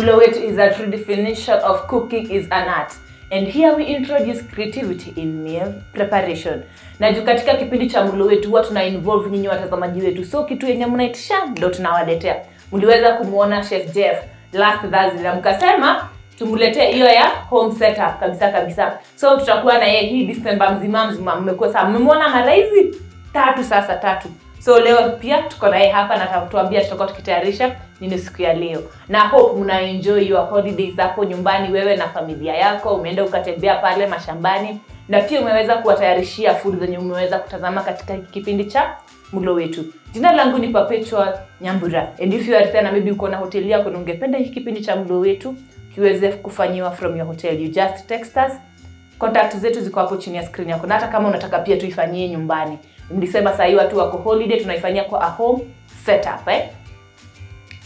Mlo it is a true definition of cooking is an art. And here we introduce creativity in meal preparation. Na juu katika kipindi cha mlo wetu huwa tuna involve nyinyi watazamaji wetu. So kitu yenye mnaitisha ndo tunawaletea. Mliweza kumwona Chef Jeff last Thursday na mkasema tumletee hiyo ya home setup kabisa kabisa. So tutakuwa na yeye hii December mzima mzima. Mmekuwa sawa. Mmemwona mara hizi tatu sasa tatu. So leo pia tuko na yeye hapa na atatuambia tutakuwa tukitayarisha nini siku ya leo. Na hope mna enjoy your holidays hapo nyumbani wewe na familia yako, umeenda ukatembea pale mashambani na pia umeweza kuwatayarishia food zenye umeweza kutazama katika kipindi cha mlo wetu. Jina langu ni Perpetual Nyambura. And if you are there na maybe uko na hoteli yako na ungependa hiki kipindi cha mlo wetu kiweze kufanyiwa from your hotel, you just text us contact zetu ziko hapo chini ya screen yako na hata kama unataka pia tuifanyie nyumbani mlisema sahii watu wako holiday tunaifanyia kwa a home setup eh?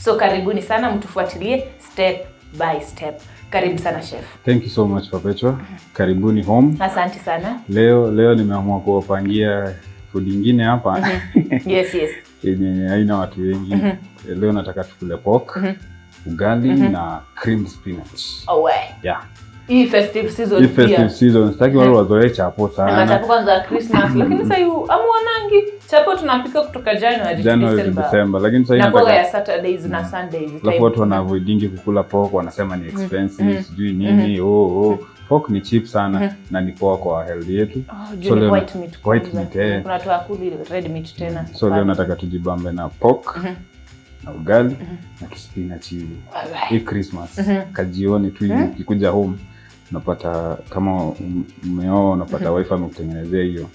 So karibuni sana mtufuatilie step by step karibu sana chef Thank you so much Perpetua. Karibuni home. asante sana Leo leo nimeamua kuwapangia food ingine hapa Mm -hmm. yes yes yenye haina watu wengi. Mm -hmm. Leo nataka tukule pork, mm -hmm. ugali mm -hmm. na cream spinach. Oh, Yeah. Hii festive season Hii pia. festive season sitaki wale wazoee chapo sana. machapo kwanza christmas lakini sasa yu amuonangi chapo tunapika kutoka january January to December. Lakini sasa na kuwaga ya saturdays na sundays alafu watu wanaavoidingi kukula pork wanasema ni expensive, sijui nini. Oh, oh. Pork ni cheap sana na ni poa kwa health yetu. Oh, So leo- white meat white meat, eh. kuna watu kuli red meat tena. So leo nataka tujibambe na pork na ugali na kispinach hivi. Hii Christmas kajioni tu hivi ukikuja home unapata kama um- umeoa unapata wife amekutengenezea hiyo.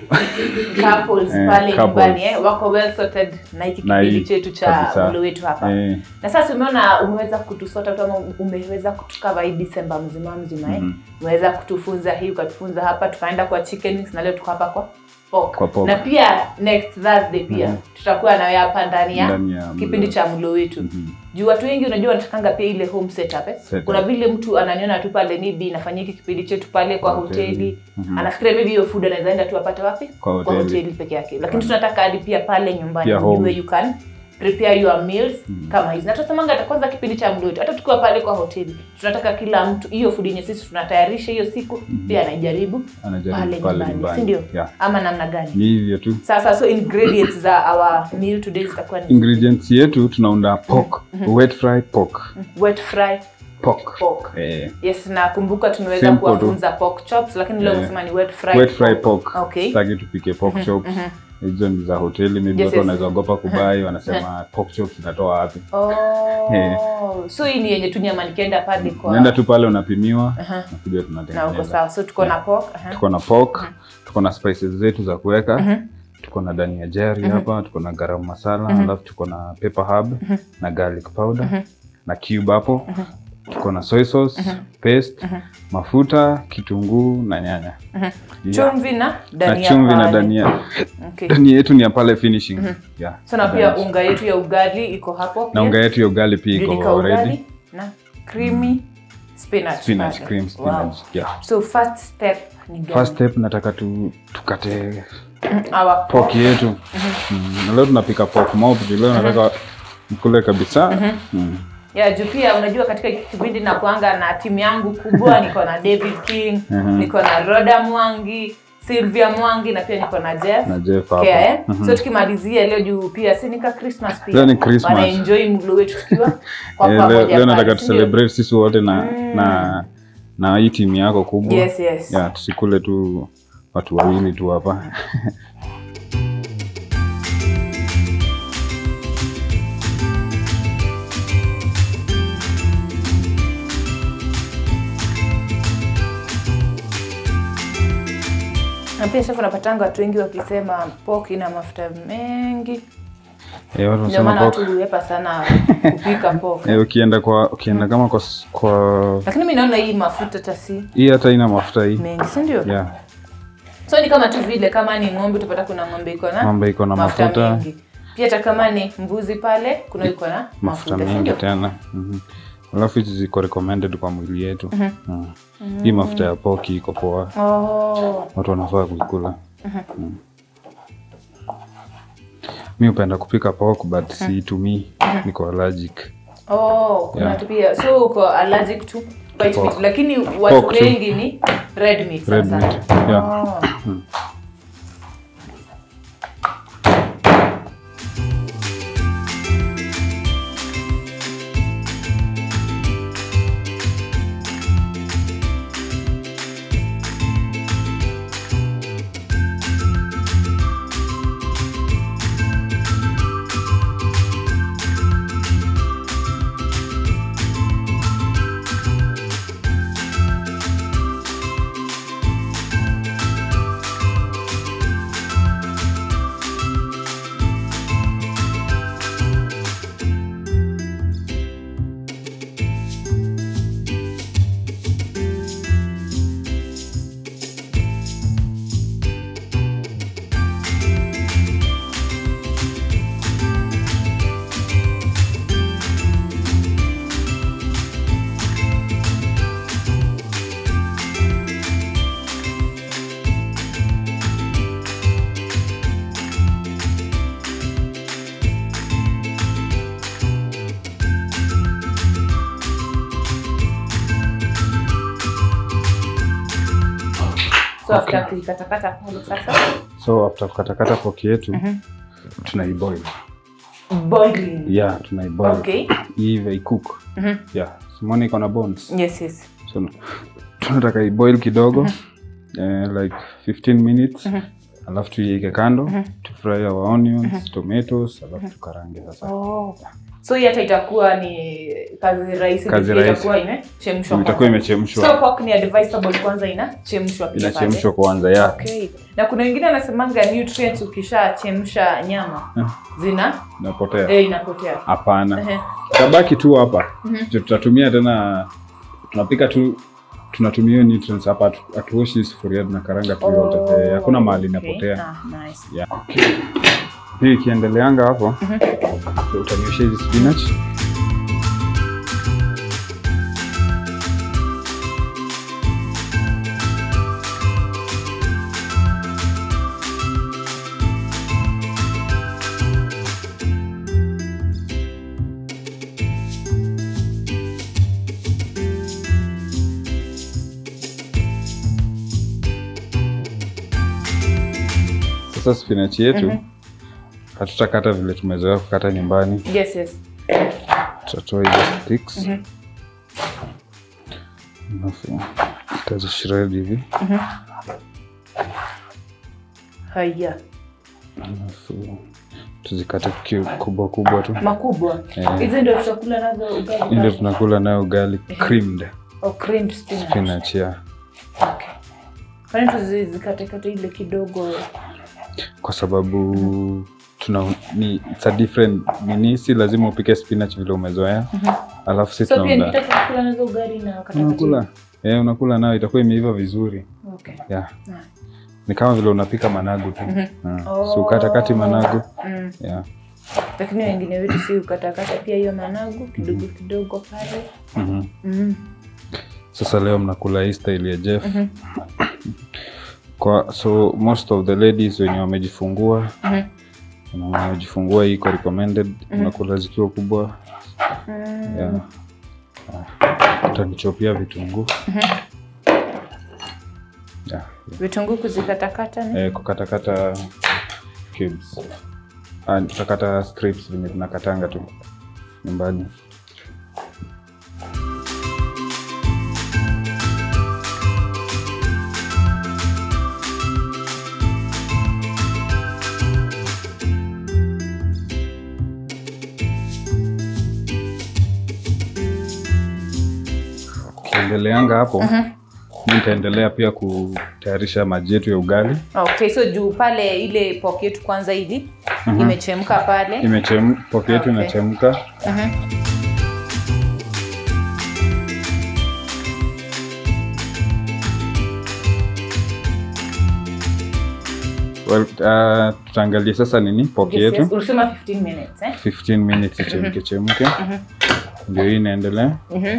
Couples Eh, pale nyumbani eh, wako well sorted na hiki kipindi chetu cha mlo wetu hapa. Eh, na sasa umeona umeweza kutusota kama umeweza kutukava hii December mzima mzima eh? Mhm. umeweza kutufunza hii ukatufunza hapa tukaenda kwa chicken wings na leo tuko hapa kwa Kwa na pia next Thursday pia mm -hmm. tutakuwa nawe hapa ndani ya kipindi cha mlo wetu mm -hmm. juu watu wengi unajua wanatakanga pia ile home setup eh? Setup. kuna vile mtu ananiona tu pale maybe nafanyiki kipindi chetu pale kwa Hoteli. hoteli -hmm. anafikiria maybe hiyo food anaweza enda tu apate wapi Kwa kwa hoteli. hoteli peke yake lakini tunataka hadi pia pale nyumbani ujue you can prepare your meals mm. kama hizi. Na tunasemanga hata kwanza kipindi cha mlo hata tukiwa pale kwa hoteli tunataka kila mtu hiyo food yenye sisi tunatayarisha hiyo siku mm. pia anaijaribu Anajaribu pale nyumbani si ndio? Yeah. ama namna gani? Ni hivyo tu. Sasa so ingredients za our meal today zitakuwa ni ingredients yetu tunaunda pork. Wet fry pork. Wet fry pork. Pork. Eh, yes nakumbuka tumeweza kuwafunza pork chops lakini leo Eh. umesema ni wet fry wet fry pork. okay. Sitaki tupike pork chops hizo ni za hoteli maybe Yes, watu yes. wanaweza ogopa kubai wanasema pork chops inatoa wapi Oh. yeah. so hii ni yenye tu nyama nikienda pale kwa nenda tu pale unapimiwa uh -huh. nakuja na uko sawa so tuko na pork Uh -huh. tuko na pork uh -huh. tuko na spices zetu za kuweka Uh -huh. tuko na dania jari hapa tuko na garam masala uh -huh. alafu tuko na pepper herb uh -huh. na garlic powder uh -huh. na cube hapo tuko na soy sauce uh -huh. paste uh -huh. mafuta kitunguu na nyanya Uh Yeah. chumvi na dania. na chumvi na dania okay. dania yetu ni ya pale finishing yeah. so na pia unga yetu ya ugali iko hapo na pia. unga yetu ya ugali pia iko already na creamy spinach spinach pale. cream spinach wow. yeah so first step ni gani? first step nataka tu tukate our pork pork yetu mm. na leo tunapika pork mob leo nataka mkule kabisa mm. Ya juu pia unajua katika kipindi na kuanga na timu yangu kubwa niko na david king Mhm. niko na roda mwangi sylvia mwangi na pia niko na jeff na Jeff hapa Okay, eh? Mhm. so tukimalizia leo juu pia si nika christmas pia Leo ni Christmas. Wana enjoy mlo wetu tukiwa kwa yeah, pamoja leo, leo nataka tu celebrate sisi wote na na na hii timu yako kubwa yes yes yeah, tusikule tu watu wawili tu hapa na pia chef unapatanga watu wengi wakisema pork ina mafuta mengi. Eh, watu ndio wanasema maana watu huepa sana kupika pork. Eh, ukienda kwa ukienda kama kwa, kwa lakini mimi naona hii mafuta tasi hii hata ina mafuta hii. mengi si ndio? Yeah. so ni kama tu vile kama ni ng'ombe utapata kuna ng'ombe iko na Ng'ombe iko na mafuta. mafuta. mengi. Pia hata kama ni mbuzi pale kuna iko na mafuta mafuta mengi tena. Mhm. Alafu hizi ziko recommended kwa mwili yetu. Mm. hii mafuta ya poki iko poa. Oh. watu wanafaa kuikula. Mm. mi upenda kupika pok but siitumii. Niko allergic. Oh, kuna Yeah. So uko allergic to white meat. Lakini watu wengi ni red meat Red meat, yeah. Oh. So after kuikatakata pale sasa So after kukatakata poki yetu tunaiboil. boiling. Yeah, tunaiboil. Okay. Ive ikook. Mhm. Yeah. Simone iko na bones. Yes, yes. So tunataka iboil kidogo eh, like 15 minutes alafu tuiweke kando tufry our onions tomatoes alafu tukarange sasa Oh. So hii hata itakuwa ni kazi rahisi Kazi itakuwa imechemshwa. itakuwa kwanza. imechemshwa So pork ni advisable kwanza inachemshwa pia inachemshwa kwanza ya Okay. Na kuna wengine anasemanga nutrients ukishachemsha nyama zina inapotea eh, inapotea. hapana tabaki tu hapa Ndio tutatumia tena tunapika tu tunatumia nutrients hapa atuoshi hatuoshi sufuria tunakaranga tu yote Eh, hakuna mahali okay. inapotea Ah, nice. Yeah. Hii ikiendeleanga hapo ndio utanyoshia hizi spinach. Sasa spinach yetu hatutakata vile tumezoea kukata nyumbani, Yes, yes. tutatoa hizo sticks alafu tutazishred hivi Haya. alafu tuzikate kubwa kubwa tu. Makubwa. Eh. Hizi ndio tutakula nazo ugali. Ndio tunakula nayo ugali creamed Oh, creamed spinach. spinach ya Okay. Kwani tuzikatekate ile kidogo kwa sababu tuna ni it's a different nini, si lazima upike spinach vile umezoea. mm -hmm. Alafu sisi so pia tunaunda unakula eh, unakula nayo itakuwa imeiva vizuri Okay. yeah. yeah. Ni kama vile unapika managu tu mm. -hmm. yeah. Oh. so ukatakati managu Mm. yeah. Lakini wengine wetu si ukatakata pia hiyo managu kidogo kidogo pale. mm -hmm. Mm. -hmm. Sasa leo mnakula hii style ya Jeff mm -hmm. kwa so most of the ladies wenye wamejifungua mm na wamejifungua hii iko recommended unakula zikiwa kubwa. Mm. yeah. Ah, utanichopia vitunguu. Yeah. Vitunguu kuzikatakata ni? Eh, kukatakata cubes. Ah, tutakata strips venye tunakatanga tu nyumbani ukiendeleanga hapo uh mi nitaendelea pia kutayarisha maji yetu ya ugali Okay, so juu pale ile poke yetu kwanza hivi imechemka pale. imechem poke yetu Okay. inachemka Mhm. well, uh, tutaangalia sasa nini poke Yes, yetu yes. Ulisema 15 minutes eh? 15 minutes ichemke chemke ndio hii inaendelea Mhm.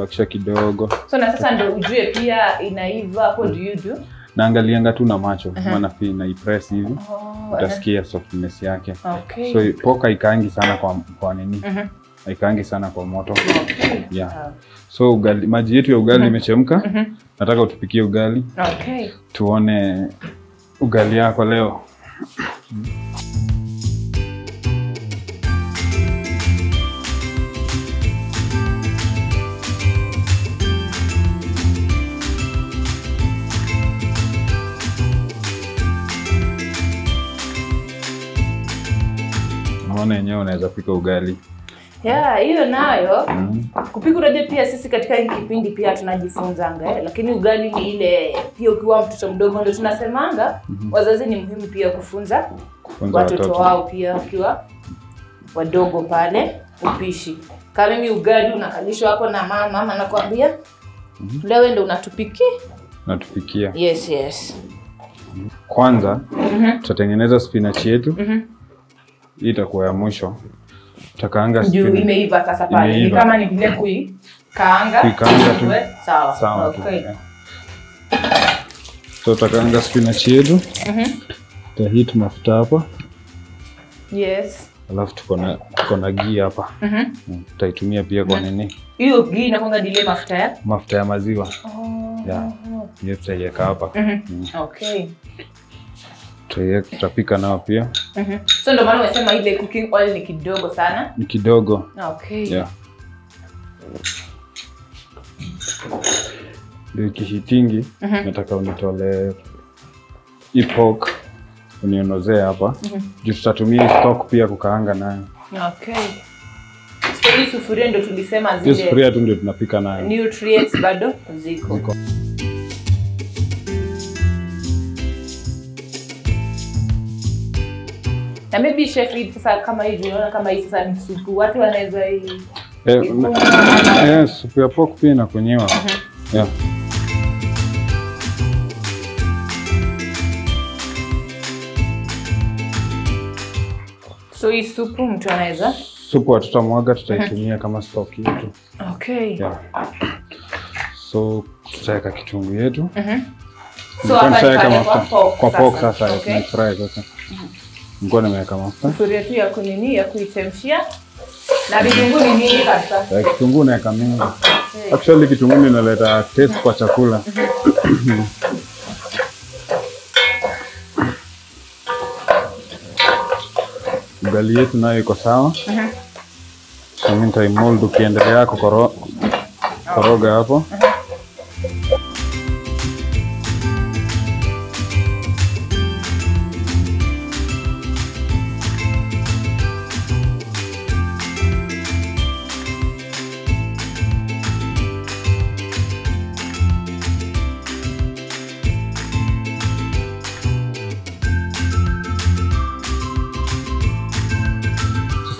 Bakisha kidogo So na sasa ndio ujue pia inaiva, what do you do? naangalianga tu na macho uh -huh. maana fi naipress hivi Oh, utasikia softness yake okay. so poka ikaangi sana kwa, kwa nini uh -huh haikaangi sana kwa moto. Okay. Yeah. Ah, So ugali, maji yetu ya ugali imechemka. mm -hmm. mm -hmm. Nataka utupikie ugali Okay. tuone ugali yako leo. Unaona yenyewe unaweza pika ugali. Yeah, hiyo nayo Mm. kupika unajua pia sisi katika hii kipindi pia tunajifunzanga eh, lakini ugali ni ile pia ukiwa mtoto mdogo ndio tunasemanga mm -hmm. wazazi ni muhimu pia kufunza watoto wao pia wakiwa wadogo pale upishi kama mimi ugali unakalishwa hapo na mama mama anakuambia leo ndo unatupiki Natupikia. yes yes Kwanza mm -hmm. tutatengeneza spinach yetu. Mhm. Hii itakuwa ya mwisho. Takaanga juu imeiva sasa pale ni kama ni vile kui kaanga Kuikaanga tu. sawa Sawa tu. okay. yeah. So takaanga spinach yetu. Mhm. Tutahit mafuta hapa. yes Alafu tuko na tuko na ghee hapa. Mhm. Mm, Tutaitumia pia kwa nini? hiyo ghee dile mafuta ya Mafuta ya maziwa. oh. Yeah. Tutaiweka hapa. Mhm. Mm. okay Tutaiweka- Tutapika nao pia. Mhm. so ndio maana umesema ile cooking oil ni kidogo sana Ni kidogo. okay Yeah. Ndio ikishitingi, Mhm. nataka unitolee hii pork unionozee hapa. Juu tutatumia stock pia kukaanga nayo. okay so hii sufuria ndio tulisema zile sufuria tu ndio tunapika nayo. nutrients bado ziko Ziko. Na maybe chef hii sasa kama hivi unaona kama hii sasa ni supu watu wanaweza hii Eh, eh, supu ya pork pia inakunyiwa. Yeah. so hii supu mtu anaweza Supu hatutamwaga, tutaitumia kama stock yetu. okay Yeah. So tutaweka kitunguu yetu. Mhm. so Nilikuwa hapa nishaweka kwa mafuta. pork Kwa pork sasa, okay Fry sasa. Nilikuwa nimeweka mafuta. sufuria tu ya kunini ya kuichemshia na vitunguu ni mingi kabisa Ya kitunguu naweka mingi. Actually kitunguu inaleta taste kwa chakula. Ugali yetu nayo iko sawa. So mimi nitaimold ukiendelea kukoro koroga hapo.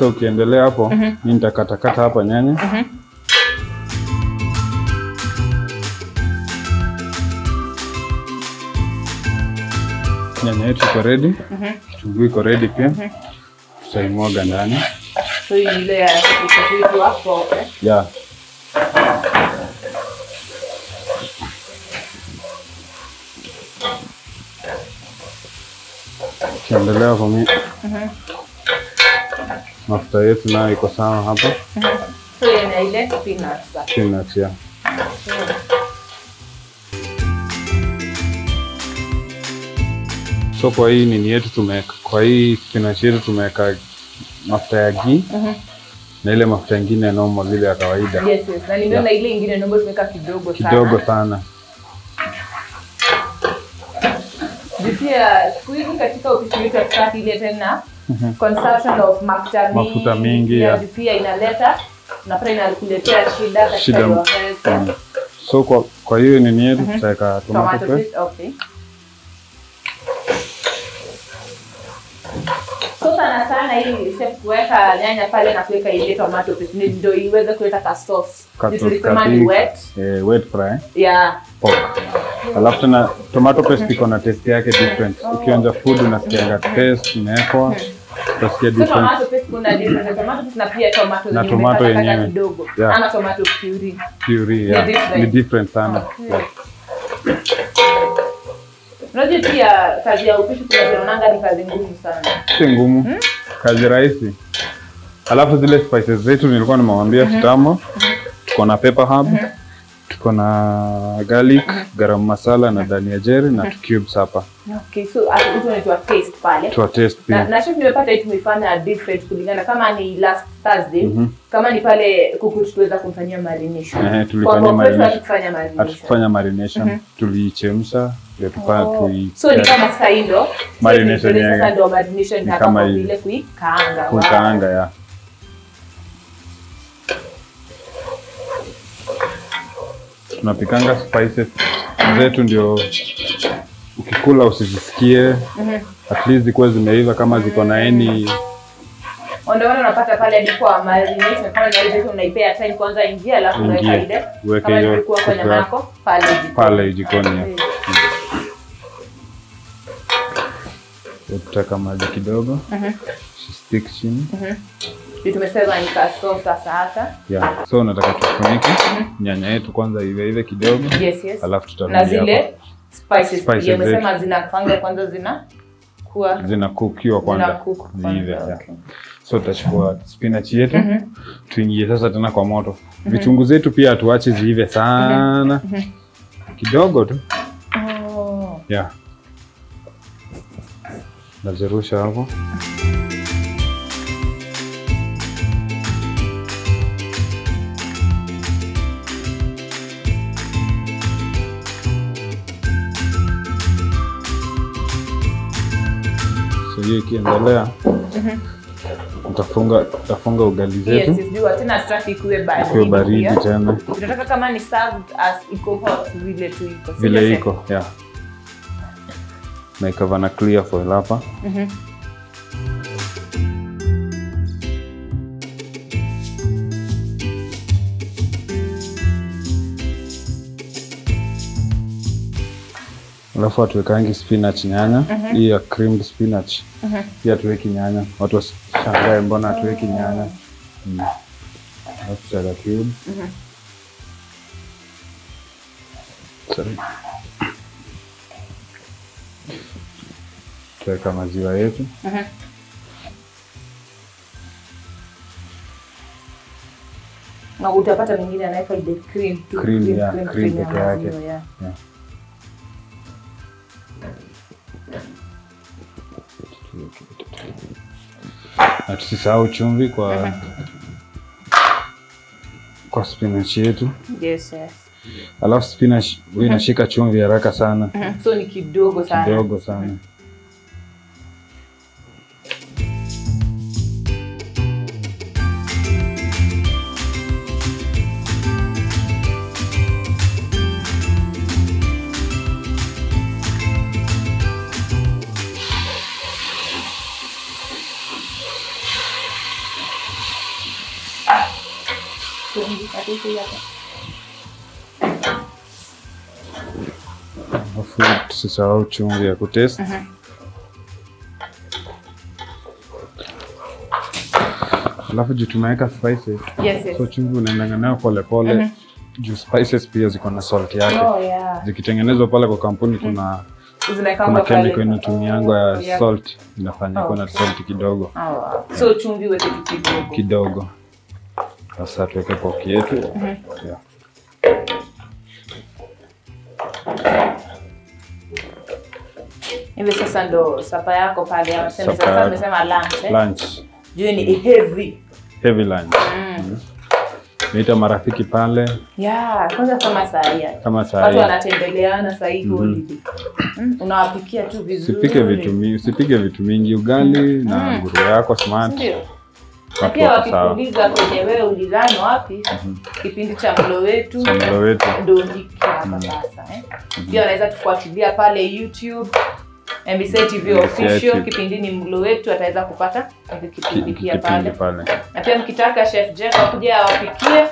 Sasa ukiendelea hapo, mimi nitakatakata hapa nyanya. Nyanya yetu iko ready, kitunguu iko ready pia. Tutaimwaga ndani. so hii ni ile ya hapo eh Yeah. Ukiendelea hapo mi mafuta yetu nayo iko sawa hapa. ile Peanuts, yeah. So kwa hii nini yetu tumeweka, kwa hii spinach yetu tumeweka mafuta ya ghee na ile mafuta ingine ya normal ile ya kawaida yes yes. Na nimeona ile ingine naomba tumeweka kidogo sana. Kidogo sana. Pia siku hizi katika upishi wetu hatutaki ile tena consumption of mafuta mingi, Mafuta mingi, juu pia inaleta unapata inakuletea shida katika Shida. Mm. So kwa, kwa hiyo nini yetu tutaweka tomato Tomato paste. okay. So sana sana hii chef kuweka nyanya pale na kuweka ile tomato paste ndio iweze kuleta ka sauce. Tulisema ni wet. Eh, wet fry Yeah. pork. Alafu tena tomato paste iko na taste yake different. Ukionja food unasikianga taste imewekwa, Mm So different. tomato paste kuna different tomato paste na pia tomato Na tomato umekatakata yenyewe. kidogo Yeah. ama tomato puree. Puree, yeah. different. Ni different sana. Okay. Yeah. Unajua pia kazi ya upishi tunavyoonanga ni kazi ngumu sana. Si ngumu. Kazi rahisi. Alafu zile spices zetu nilikuwa nimewambia kitambo, tuko na pepper hub, tuko na garlic, garam masala na dania jerry na cubes hapa. Okay, so uh, hizo inaitwa taste pale. Tuwa taste Na, pia. na chef nimepata hii tumefanya different kulingana kama ni last Thursday kama ni pale kuku tuliweza kumfanyia marination. Eh, tulifanya marination. hatukufanya marination. Mm -hmm. Tulichemsha ndio tuka Oh. tui So ni kama sasa hivi ndo Marination Sasa yake. marination kama ile kuikaanga. kuikaanga. Ya. Tunapikanga spices zetu ndio ukikula usizisikie. At least zikuwe zimeiva kama ziko na any Ndio maana unapata pale hadi kwa marination kama ni marination unaipea time kwanza ingia alafu unaweka ile. Uweke hiyo ilikuwa kwa nyama yako. yako pale jikoni. pale jikoni. Ya. Tutaka maji kidogo. Stick chini Ndio tumesema nikaso sasa hata. yeah. So nataka tufunike nyanya yetu kwanza ive ive kidogo Yes, yes. alafu tutarudi Na zile spices Spices pia umesema zinafanga kwanza zina kuwa zinakukiwa zina kwanza ziive kwanza. yeah. Okay. so tutachukua spinach yetu tuingie sasa tena kwa moto vitunguu zetu pia hatuache ziive sana kidogo tu Oh. yeah. nazirusha hapo so hiyo ikiendelea Tutafunga utafunga ugali zetu yes, jua tena baridi. tena Tunataka kama ni served as iko hot vile tu iko. Si vile iko yeah. naikava na clear foil hapa alafu hatuwekangi spinach nyanya. Hii ya creamed spinach. Pia hatuweki nyanya. Watu washangae mbona atuweki nyanya? Mm. alafu cubes. Sorry. tutaweka maziwa yetu. Na utapata mengine anaweka ile cream. Tu. Cream, cream cream. Yeah. Na tusisahau chumvi kwa kwa spinach yetu Yes, yes. alafu spinach huyu inashika chumvi haraka sana. So ni kidogo sana. kidogo sana tusisahau chumvi ya kutest alafu juu tumeweka spices Yes, yes. so chumvi unaendanga nayo polepole juu spices pia ziko na salt yake Oh, yeah. zikitengenezwa pale kwa kampuni uh-huh. kuna kuna chemical inatumiangwa ya Oh, yeah. salt inafanya kuwa na Okay. salt kidogo Oh, wow. So chumvi weke tu kidogo. kidogo sasa tuweke poki yetu yeah. Hivi sasa ndo sapa yako pale amesema lunch eh. lunch. Juu ni heavy. heavy lunch. Mm. naita marafiki pale. Yeah, kwanza kama saa kama Watu wanatembeleana mm -hmm. Mm, unawapikia tu vizuri. usipike vitu usipike vitu mingi ugali na nguruwe yako smart. Ndio. Pia wakikuuliza kwenye wewe ulidhani wapi, kipindi cha mlo wetu. Mlo wetu. Hiki hapa sasa eh. Pia wanaweza tufuatilia pale YouTube MBC TV official, kipindi ni mlo wetu, ataweza kupata hivi kipindi pia pale. pale Na pia mkitaka Chef Jeff akuja awapikie,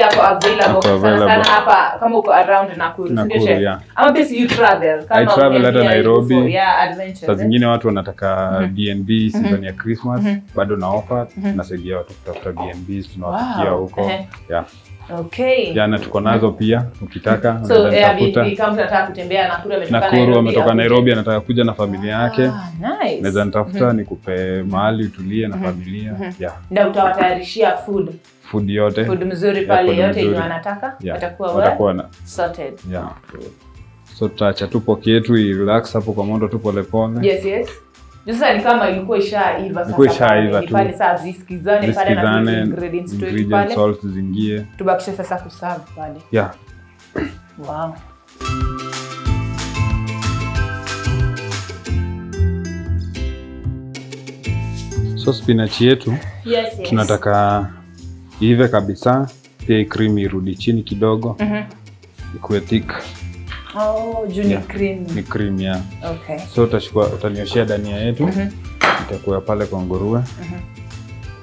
yako available sana sana hapa kama uko around Nakuru, Nakuru, chef? yeah. Ama pia si you travel kama I travel hata Nairobi. yuko, yeah, adventures, saa eh? zingine watu wanataka bnb season ya christmas bado na offer nasaidia watu kutafuta bnb tunawafikia Wow. huko yeah. Okay. jana tuko nazo pia ukitaka So kutembea Nakuru ametoka nakuru ametoka nairobi anataka kuja na familia yake Ah, nice. naweza nitafuta nikupe mahali utulie na familia yeah. Na utawatayarishia food. Food yote Food mzuri pale yote yenye wanataka. Yeah. Watakuwa well watakuwa na sorted. yeah. so tutaacha tu poki yetu relax hapo kwa moto tu polepole Yes, yes. Sasa ni kama ilikuwa ishaiva sasa. Ilikuwa ishaiva. Tu. pale sasa zisikizane pale na ingredients tu ingredients, pale. salt zingie Tubakishe sasa kuserve pale. yeah. Wow. so spinach yetu Yes, yes. tunataka ive kabisa pia hii cream irudi chini kidogo. Mhm. ikuwe thick. Oh, juu ni cream. ni cream ya Okay. so utachukua utanioshea dania yetu. Mhm. itakuwa pale kwa nguruwe.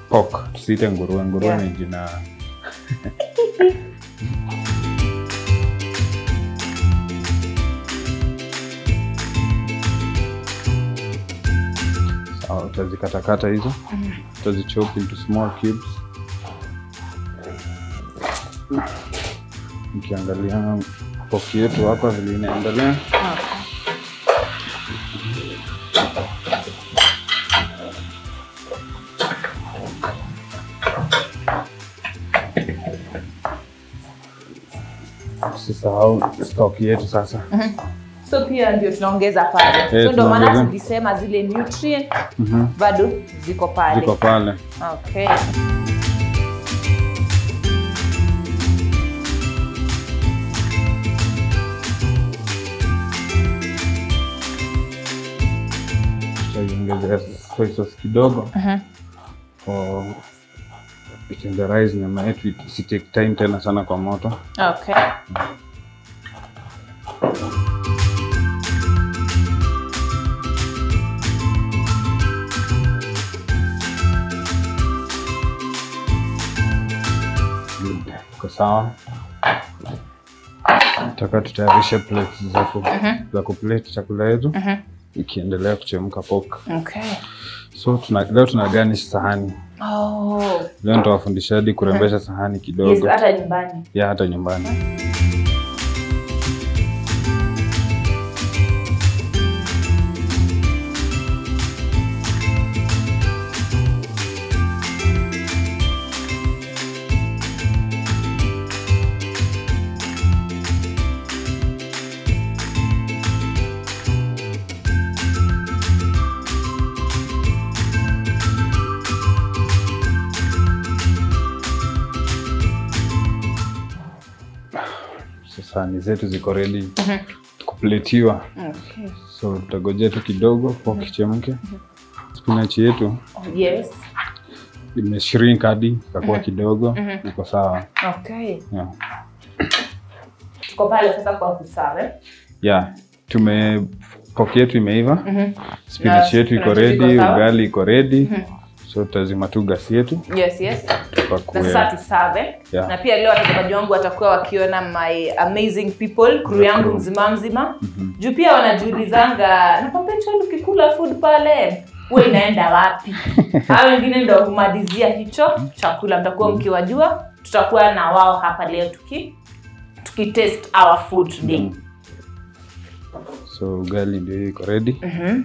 Pork. Tusiite nguruwe. Nguruwe Yeah. ni jina. Sawa utazikatakata hizo. Utazichop into small cubes ukiangalia poki yetu hapa vile inaendelea usisahau stock yetu sasa So pia ndio tunaongeza pale. Eh, so ndio maana tulisema zile nutrient Mhm. bado ziko pale. ziko pale Okay. Tutaiongezea soy sauce kidogo Mhm. for itenderize nyama yetu isitake time tena sana kwa moto. Okay. Iko sawa? Taka tutayarishe plates za ku, za kuplate chakula yetu ikiendelea kuchemka poka. Okay. so tuna, leo tuna garnish sahani Oh. leo nitawafundisha hadi kurembesha sahani Yes, kidogo hata nyumbani. ya hata nyumbani zetu ziko ready kupletiwa Okay. so tutagojea tu kidogo kwa kichemke. spinach yetu Oh, yes. imeshrink hadi ikakuwa kidogo iko sawa Okay. yeah. Tuko pale sasa kwa kusave. yeah. tume pork yetu imeiva spinach yetu iko redi ready ugali iko ready so tutazima tu gasi yetu Yes, yes. Na sasa tusave Yeah. Na pia leo watazamaji wangu watakuwa wakiona my amazing people, kru yangu mzima mzima. Juu pia wanajiulizanga, na Perpetual ukikula food pale huwa inaenda wapi? Hao wengine ndo humadizia hicho chakula, mtakuwa mkiwajua. Tutakuwa na wao hapa leo tuki tukitest our food today. so ugali ndio iko ready Mhm.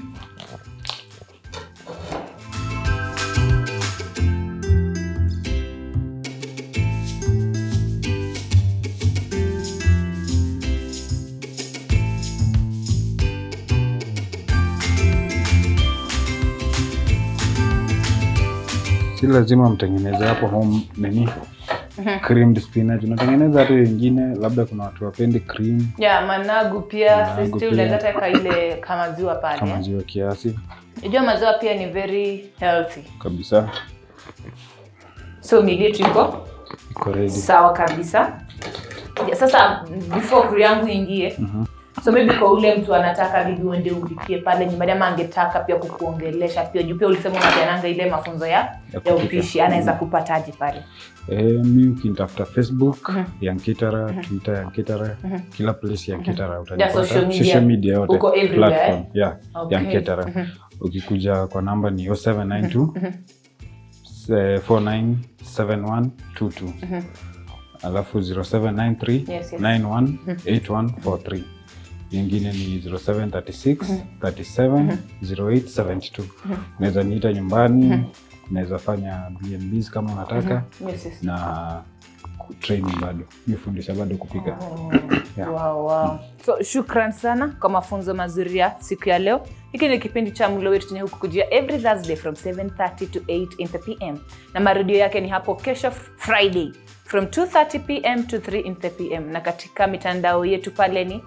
Si lazima mtengeneze hapo home nini? Creamed spinach. Unatengeneza hata wengine labda kuna watu wapendi cream. Yeah, managu pia. Sisi unaweza taka ile kama ziwa kama pale. ziwa kiasi. Unajua maziwa pia ni very healthy. kabisa. So meal yetu iko. Iko ready. Sawa kabisa. Ya, sasa before kuri yangu ingie. So maybe kwa ule mtu anataka bibi uende upikie pale nyumbani ama angetaka pia kukuongelesha pia. Juu pia ulisema unapeananga ile mafunzo ya ya upishi anaweza kupataji pale? E, mi ukinitafuta facebook yankitara twitter yankitara kila place yankitara Ya social media. social media yote platform yeah Okay. yankitara ukikuja kwa namba ni 0792 eh, 497122 alafu 0793 Yes, yes. 918143 nyingine ni 0736 37 0872 unaweza niita nyumbani unaweza fanya bnbs kama unataka. Yes, na training bado nifundisha bado kupika. Yeah. Wow, wow. so shukran sana kwa mafunzo mazuri ya siku ya leo. Hiki ni kipindi cha mlo wetu chenye hukukujia every thursday from 730 to 8 in the pm na marudio yake ni hapo kesho friday from 230 pm to 3 in the pm na katika mitandao yetu pale ni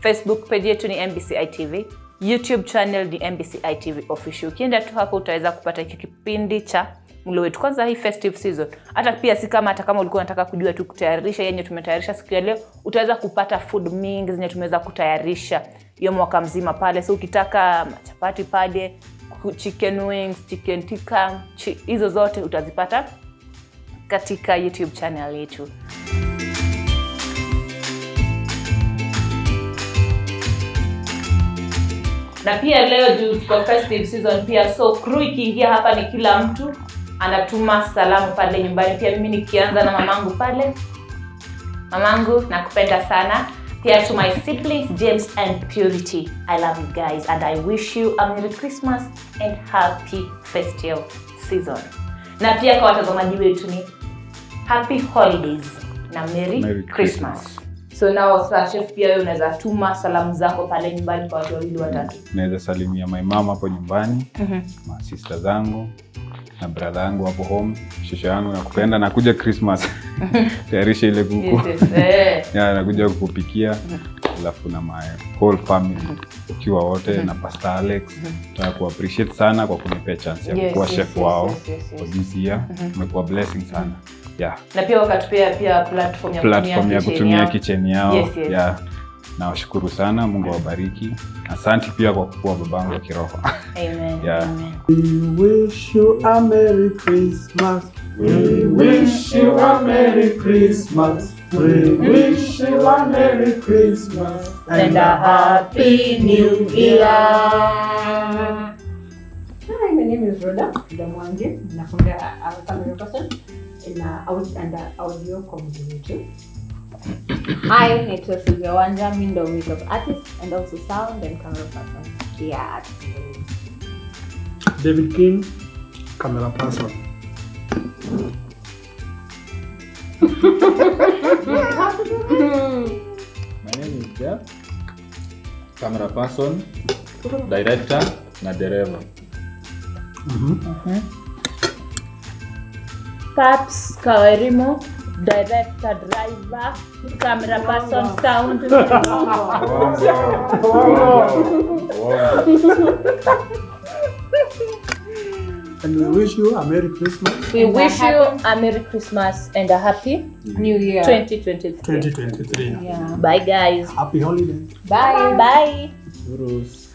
facebook page yetu ni mbci tv youtube channel ni mbci tv official. Ukienda tu hapo utaweza kupata hiki kipindi cha mlo wetu. Kwanza hii festive season hata pia si kama hata kama ulikuwa unataka kujua tu kutayarisha yenye tumetayarisha siku ya leo utaweza kupata food mingi zenye tumeweza kutayarisha hiyo mwaka mzima pale. So ukitaka chapati pale chicken wings chicken tikka hizo zote utazipata katika youtube channel yetu na pia leo juu tuko festive season pia so crew ikiingia hapa ni kila mtu anatuma salamu pale nyumbani pia mimi nikianza na mamangu pale mamangu nakupenda sana pia to my siblings james and purity i love you guys and i wish you a merry christmas and happy festive season na pia kwa watazamaji wetu ni happy holidays na merry, Merry christmas. Christmas. So nao chef pia wewe unaweza tuma salamu zako pale nyumbani kwa watu wawili watatu. Naweza salimia my mama hapo nyumbani mm-hmm. masista zangu na bradha yangu hapo home shosho yangu nakupenda nakuja christmas. Tayarisha ile kuku. Yes, yes, eh. yeah, nakuja kukupikia. Alafu na my whole family ukiwa wote na pastor alex. Nataka kuappreciate sana kwa kunipea chance ya Yes, kuwa yes, chef yes, wao yes, yes, yes. kwa this year. Umekuwa blessing sana yeah na pia wakatupea pia platform ya platform kutumia yao. kicheni yao Yes, yes. yeah. nawashukuru sana mungu awabariki asanti pia kwa kukuwa babangu wa kiroho Amen, Yeah. amen. We wish you a Merry Christmas. We wish you a Merry Christmas. We wish you a Merry Christmas And a Happy New Year. Hi, my name is Rhoda Damwange. Nafunga a family person in out audio and uh, audio community. Hi, naitwa Sylvia Wanja, mi ndo makeup artist and also sound and camera person. Here at David King, camera person. My name is Jeff, camera person, director na dereva. Paps Kawerimo, director, driver, camera person, sound. And we wish you a Merry Christmas We wish you a Merry Christmas and a happy New Year. 2023. 2023. Yeah. Bye guys. Happy holidays. Bye. Bye. Urus.